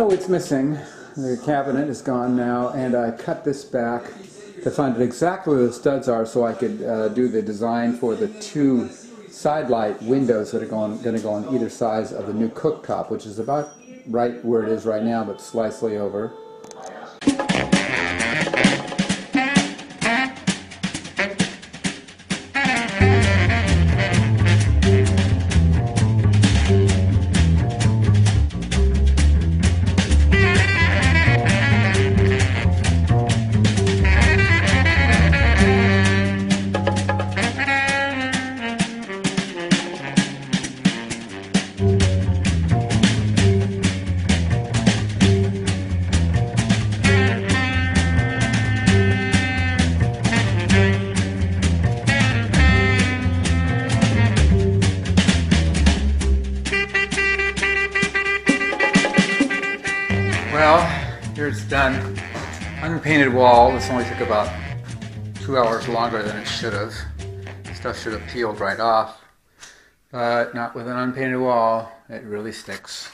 So it's missing. The cabinet is gone now, and I cut this back to find exactly where the studs are so I could uh, do the design for the two side light windows that are going, going to go on either side of the new cooktop, which is about right where it is right now, but slightly over. Well, here it's done. Unpainted wall. This only took about two hours longer than it should have. Stuff should have peeled right off. But not with an unpainted wall. It really sticks.